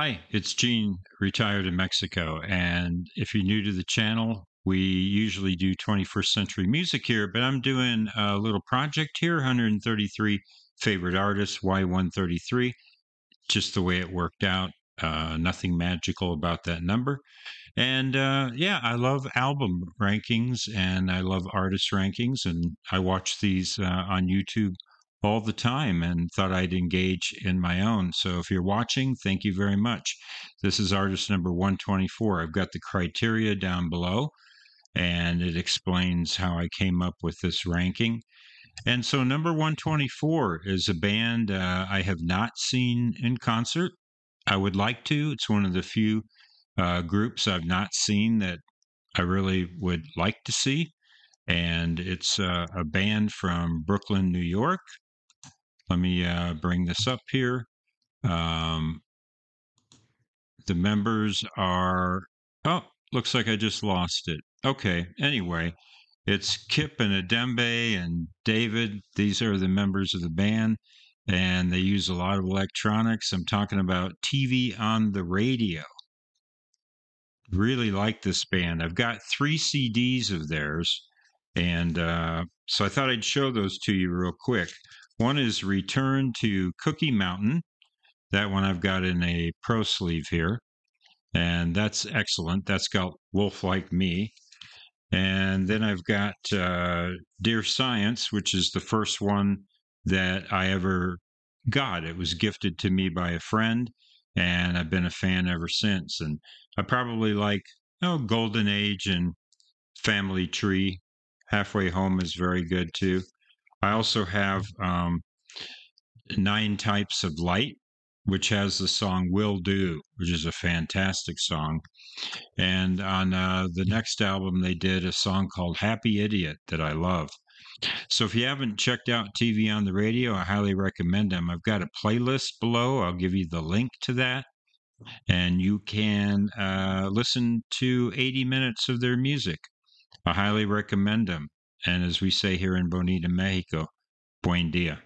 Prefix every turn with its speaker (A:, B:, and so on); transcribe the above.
A: Hi, it's Gene, retired in Mexico. And if you're new to the channel, we usually do 21st century music here, but I'm doing a little project here 133 favorite artists, why 133? Just the way it worked out. Uh, nothing magical about that number. And uh, yeah, I love album rankings and I love artist rankings. And I watch these uh, on YouTube all the time and thought I'd engage in my own. So if you're watching, thank you very much. This is artist number 124. I've got the criteria down below and it explains how I came up with this ranking. And so, number 124 is a band uh, I have not seen in concert. I would like to. It's one of the few uh, groups I've not seen that I really would like to see. And it's uh, a band from Brooklyn, New York. Let me uh, bring this up here. Um, the members are, oh, looks like I just lost it. Okay, anyway, it's Kyp and Adembe and David. These are the members of the band, and they use a lot of electronics. I'm talking about TV on the radio. Really like this band. I've got three CDs of theirs, and uh, so I thought I'd show those to you real quick. One is Return to Cookie Mountain. That one I've got in a pro sleeve here. And that's excellent. That's got Wolf Like Me. And then I've got uh, Dear Science, which is the first one that I ever got. It was gifted to me by a friend, and I've been a fan ever since. And I probably like, oh, Golden Age and Family Tree. Halfway Home is very good too. I also have um, Nine Types of Light, which has the song Will Do, which is a fantastic song. And on uh, the next album, they did a song called Happy Idiot that I love. So if you haven't checked out TV on the radio, I highly recommend them. I've got a playlist below. I'll give you the link to that. And you can uh, listen to 80 minutes of their music. I highly recommend them. And as we say here in Bonita, Mexico, buen dia.